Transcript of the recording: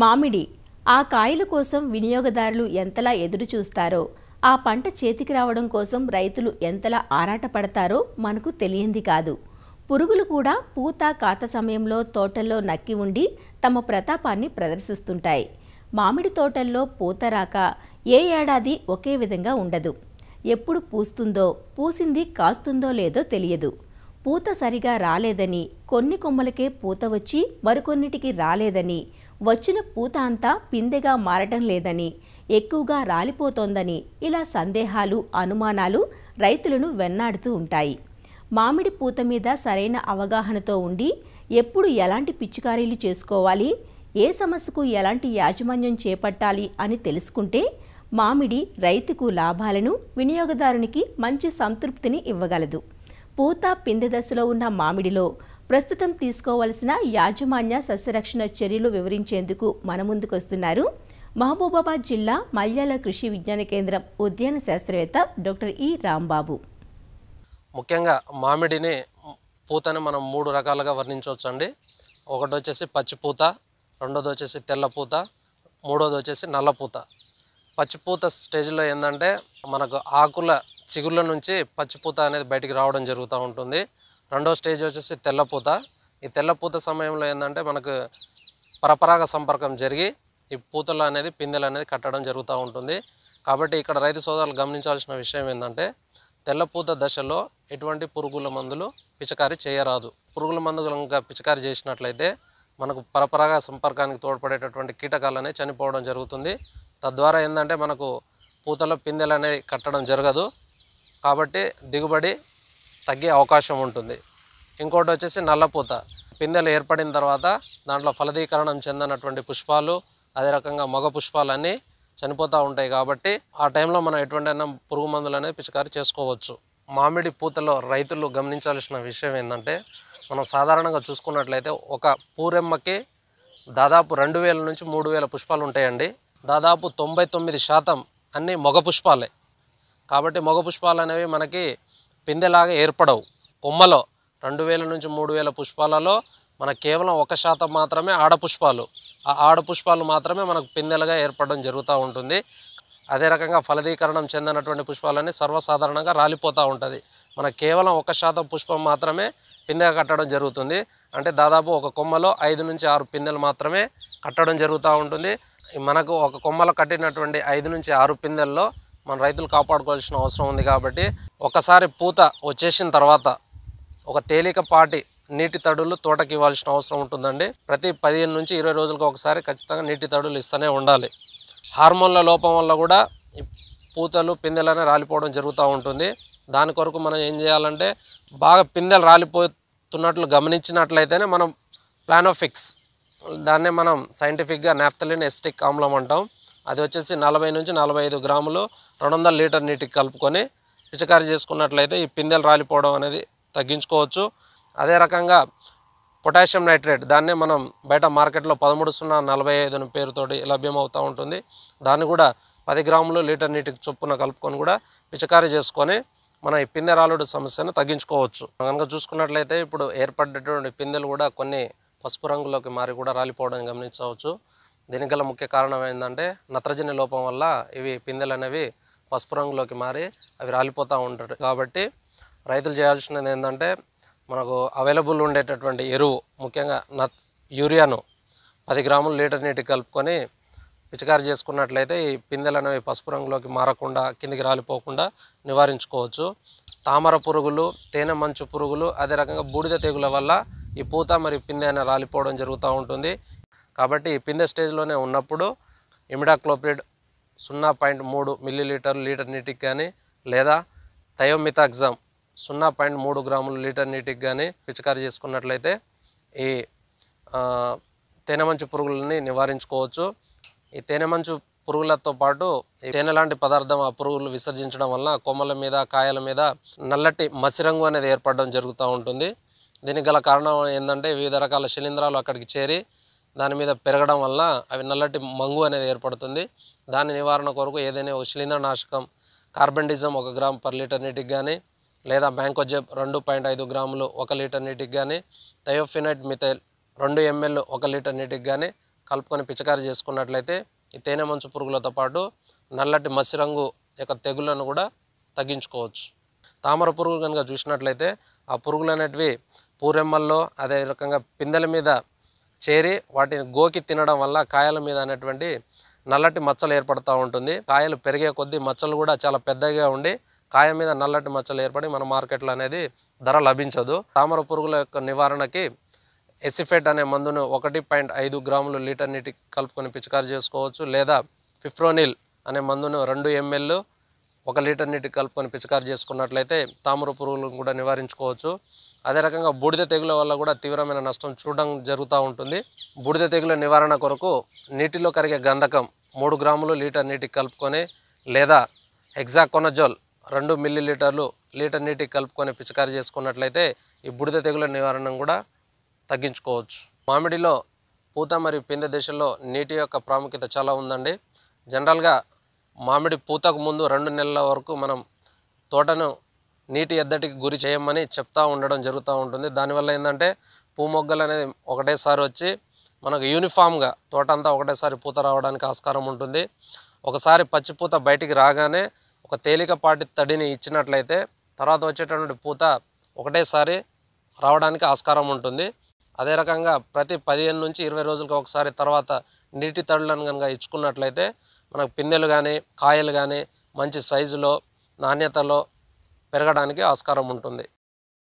మామిడి ఆ కాయల కోసం వినియోగదారులు ఎంతలా ఎదురు చూస్తారో ఆ పంట చేతికి రావడం కోసం రైతులు ఎంతలా ఆరాటపడతారో మనకు తెలియంది కాదు. పురుగులు కూడా పూత కాత సమయంలో తోటల్లో నక్కి ఉండి తమ ప్రతాపాన్ని ప్రదర్శిస్తుంటాయి. మామిడి తోటల్లో పూత రాక ఏ ఏడాది ఒకే విధంగా ఉండదు. ఎప్పుడు పూస్తుందో పూసింది కాస్తుందో లేదో తెలియదు. పూత సరిగా రాలేదని కొన్ని కొమ్మలకే పూత వచ్చి మరికొన్నిటికి రాలేదని వచ్చిన పూత అంతా పిందెగా మారటం లేదని ఎక్కువగా రాలిపోతోందని ఇలా సందేహాలు అనుమానాలు రైతులను వెన్నాడుతూ ఉంటాయి. మామిడి పూత మీద సరైన అవగాహనతో ఉండి ఎప్పుడు ఎలాంటి పిచికారీలు చేసుకోవాలి ఏ సమస్యకు ఎలాంటి యాజమాన్యం చేపట్టాలి అని తెలుసుకుంటే మామిడి రైతుకు లాభాలను వినియోగదారునికి మంచి సంతృప్తిని ఇవ్వగలదు. పూత పిందె దశలో ఉన్న మామిడిలో ప్రస్తుతం తీసుకోవలసిన యాజమాన్య సస్యరక్షణ చర్యలు వివరించేందుకు మన ముందుకొస్తున్నారు. మహబూబాబాద్ జిల్లా మల్యాల కృషి విజ్ఞాన కేంద్రం ఉద్యాన శాస్త్రవేత్త డాక్టర్ ఈ రాంబాబు. ముఖ్యంగా మామిడిని పూతని మనం మూడు రకాలుగా వర్ణించవచ్చు అండి ఒకటి వచ్చేసి పచ్చిపూత రెండోది వచ్చేసి తెల్లపూత మూడోది వచ్చేసి నల్లపూత పచ్చిపూత స్టేజ్లో ఏంటంటే మనకు ఆకుల చిగుళ్ళ నుంచి పచ్చి పూత అనేది బయటికి రావడం జరుగుతూ ఉంటుంది. రెండో స్టేజ్ వచ్చేసి తెల్లపూత. ఈ తెల్లపూత సమయంలో ఏంటంటే మనకు పరపరాగ సంపర్కం జరిగి ఈ పూతలు అనేది పిందెలు అనేది కట్టడం జరుగుతూ ఉంటుంది. కాబట్టి ఇక్కడ రైతు సోదరులు గమనించాల్సిన విషయం ఏంటంటే తెల్లపూత దశలో ఎటువంటి పురుగుల మందులు పిచికారీ చేయరాదు. పురుగుల మందులు ఇంకా పిచికారీ చేసినట్లయితే మనకు పరపరాగ సంపర్కానికి తోడ్పడేటటువంటి కీటకాలు చనిపోవడం జరుగుతుంది. తద్వారా ఏంటంటే మనకు పూతలో పిందెలు అనేవి కట్టడం జరగదు. కాబట్టి దిగుబడి తగ్గే అవకాశం ఉంటుంది. ఇంకోటి వచ్చేసి నల్లపూత. పిందెలు ఏర్పడిన తర్వాత దాంట్లో ఫలదీకరణం చెందినటువంటి పుష్పాలు అదే రకంగా మగ పుష్పాలన్నీ చనిపోతూ ఉంటాయి కాబట్టి ఆ టైంలో మనం ఎటువంటి అయినా పురుగు మందులు అనేది పిచికారీ చేసుకోవచ్చు. మామిడి పూతలో రైతులు గమనించాల్సిన విషయం ఏంటంటే మనం సాధారణంగా చూసుకున్నట్లయితే ఒక పూరెమ్మకి దాదాపు రెండు వేల నుంచి మూడు వేల పుష్పాలు ఉంటాయండి. దాదాపు తొంభై తొమ్మిది శాతం అన్నీ మగ పుష్పాలే. కాబట్టి మగ పుష్పాలు అనేవి మనకి పిందెలాగా ఏర్పడవు. కొమ్మలో రెండు వేల నుంచి మూడు వేల పుష్పాలలో మన కేవలం ఒక శాతం మాత్రమే ఆడ పుష్పాలు. ఆ ఆడ పుష్పాలు మాత్రమే మనకు పిందెలుగా ఏర్పడడం జరుగుతూ ఉంటుంది. అదే రకంగా ఫలదీకరణం చెందినటువంటి పుష్పాలన్నీ సర్వసాధారణంగా రాలిపోతూ ఉంటుంది. మన కేవలం ఒక శాతం పుష్పం మాత్రమే పిందెగా కట్టడం జరుగుతుంది. అంటే దాదాపు ఒక కొమ్మలో ఐదు నుంచి ఆరు పిందెలు మాత్రమే కట్టడం జరుగుతూ ఉంటుంది. మనకు ఒక కొమ్మలో కట్టినటువంటి ఐదు నుంచి ఆరు పిందెల్లో మన రైతులు కాపాడుకోవాల్సిన అవసరం ఉంది కాబట్టి ఒకసారి పూత వచ్చేసిన తర్వాత ఒక తేలికపాటి నీటి తడులు తోటకి ఇవ్వాల్సిన అవసరం ఉంటుందండి. ప్రతి పదిహేను నుంచి ఇరవై రోజులకు ఒకసారి ఖచ్చితంగా నీటి తడులు ఇస్తూనే ఉండాలి. హార్మోన్ల లోపం వల్ల కూడా పూతలు పిందెలనే రాలిపోవడం జరుగుతూ ఉంటుంది. దాని కొరకు మనం ఏం చేయాలంటే బాగా పిందెలు రాలిపోతున్నట్లు గమనించినట్లయితేనే మనం ప్లానోఫిక్స్ దాన్నే మనం సైంటిఫిక్గా నాఫ్తలిన్ ఎస్టిక్ ఆమ్లం అంటాం. అది వచ్చేసి నలభై నుంచి నలభై ఐదు గ్రాములు రెండు వందల లీటర్ నీటికి కలుపుకొని పిచికారి చేసుకున్నట్లయితే ఈ పిందెలు రాలిపోవడం అనేది తగ్గించుకోవచ్చు. అదే రకంగా పొటాషియం నైట్రేట్ దాన్నే మనం బయట మార్కెట్లో పదమూడు సున్నా నలభై ఐదు పేరుతోటి లభ్యమవుతూ ఉంటుంది. దాన్ని కూడా పది గ్రాములు లీటర్ నీటికి చొప్పున కలుపుకొని కూడా పిచికారి చేసుకొని మన ఈ పిందె రాలుడు సమస్యను తగ్గించుకోవచ్చు. కనుక చూసుకున్నట్లయితే ఇప్పుడు ఏర్పడ్డటువంటి పిందెలు కూడా కొన్ని పసుపు రంగులోకి మారి కూడా రాలిపోవడం గమనించవచ్చు. దీనికి గల ముఖ్య కారణం ఏంటంటే నత్రజని లోపం వల్ల ఇవి పిందెలు అనేవి పసుపు రంగులోకి మారి అవి రాలిపోతూ ఉంటాయి. కాబట్టి రైతులు చేయాల్సినది ఏంటంటే మనకు అవైలబుల్ ఉండేటటువంటి ఎరువు ముఖ్యంగా నత్ యూరియాను పది గ్రాములు లీటర్ నీటికి కలుపుకొని పిచికారి చేసుకున్నట్లయితే ఈ పిందెలు అనేవి పసుపు రంగులోకి మారకుండా కిందికి రాలిపోకుండా నివారించుకోవచ్చు. తామర పురుగులు తేనె మంచు పురుగులు అదే రకంగా బూడిద తెగుల వల్ల ఈ పూత మరియు పిందె అనే రాలిపోవడం జరుగుతూ ఉంటుంది. కాబట్టి ఈ పిందె స్టేజ్లోనే ఉన్నప్పుడు ఇమిడాక్లోపిడ్ సున్నా పాయింట్ మూడు మిల్లీ లీటర్ లీటర్ నీటికి కానీ లేదా థయోమితాగ్జామ్ సున్నా పాయింట్ మూడు గ్రాములు లీటర్ నీటికి కానీ పిచికారీ చేసుకున్నట్లయితే ఈ తేనెమంచు పురుగులని నివారించుకోవచ్చు. ఈ తేనె మంచు పురుగులతో పాటు ఈ తేనె లాంటి పదార్థం ఆ పురుగులు విసర్జించడం వల్ల కొమ్మల మీద కాయల మీద నల్లటి మసిరంగు అనేది ఏర్పడడం జరుగుతూ ఉంటుంది. దీనికి గల కారణం ఏంటంటే వివిధ రకాల శిలీంధ్రాలు అక్కడికి చేరి దాని మీద పెరగడం వల్ల అవి నల్లటి మంగు అనేది ఏర్పడుతుంది. దాని నివారణ కొరకు ఏదైనా ఒక శిలీంద్రనాశకం కార్బెండిజం ఒక గ్రామ్ పర్ లీటర్ నీటికి కానీ లేదా బ్యాంకోజెబ్ రెండు పాయింట్ ఐదు గ్రాములు ఒక లీటర్ నీటికి కానీ థయోఫినైట్ మిథైల్ రెండు ఎంఎల్ ఒక లీటర్ నీటికి కానీ కలుపుకొని పిచికారి చేసుకున్నట్లయితే ఈ తేనె మంచు పురుగులతో పాటు నల్లటి మసిరంగు యొక్క తెగులను కూడా తగ్గించుకోవచ్చు. తామర పురుగు కనుక చూసినట్లయితే ఆ పురుగులు అనేటివి పూరెమ్మల్లో అదే రకంగా పిందెల మీద చేరి వాటిని గోకి తినడం వల్ల కాయల మీద అనేటువంటి నల్లటి మచ్చలు ఏర్పడుతూ ఉంటుంది. కాయలు పెరిగే కొద్దీ మచ్చలు కూడా చాలా పెద్దగా ఉండి కాయ మీద నల్లటి మచ్చలు ఏర్పడి మన మార్కెట్లో అనేది ధర లభించదు. తామర పురుగుల యొక్క నివారణకి ఎసిఫెట్ అనే మందును ఒకటి పాయింట్ ఐదు గ్రాములు లీటర్ నీటికి కలుపుకొని పిచికారి చేసుకోవచ్చు. లేదా ఫిఫ్రోనిల్ అనే మందును రెండు ఎంఎల్ ఒక లీటర్ నీటి కలుపుకొని పిచికారి చేసుకున్నట్లయితే తామర పురుగులను కూడా నివారించుకోవచ్చు. అదే రకంగా బూడిద తెగుల వల్ల కూడా తీవ్రమైన నష్టం చూడడం జరుగుతూ ఉంటుంది. బూడిద తెగుల నివారణ కొరకు నీటిలో కరిగే గంధకం మూడు గ్రాములు లీటర్ నీటికి కలుపుకొని లేదా హెగ్జాకొనజోల్ రెండు మిల్లీ లీటర్లు లీటర్ నీటికి కలుపుకొని పిచికారి చేసుకున్నట్లయితే ఈ బూడిద తెగుల నివారణ కూడా తగ్గించుకోవచ్చు. మామిడిలో పూత మరియు పిందె దశలో నీటి యొక్క ప్రాముఖ్యత చాలా ఉందండి. జనరల్గా మామిడి పూతకు ముందు రెండు నెలల వరకు మనం తోటను నీటి ఎద్దటికి గురి చేయమని చెప్తూ ఉండడం జరుగుతూ ఉంటుంది. దానివల్ల ఏంటంటే పూ మొగ్గలు అనేది ఒకటేసారి వచ్చి మనకు యూనిఫామ్గా తోట అంతా ఒకటేసారి పూత రావడానికి ఆస్కారం ఉంటుంది. ఒకసారి పచ్చి పూత బయటికి రాగానే ఒక తేలికపాటి తడిని ఇచ్చినట్లయితే తర్వాత వచ్చేటటువంటి పూత ఒకటేసారి రావడానికి ఆస్కారం ఉంటుంది. అదే రకంగా ప్రతి పదిహేను నుంచి ఇరవై రోజులకు ఒకసారి తర్వాత నీటి తడులను కనుక ఇచ్చుకున్నట్లయితే మనకు పిందెలు కానీ కాయలు కానీ మంచి సైజులో నాణ్యతలో పెరగడానికి ఆస్కారం ఉంటుంది.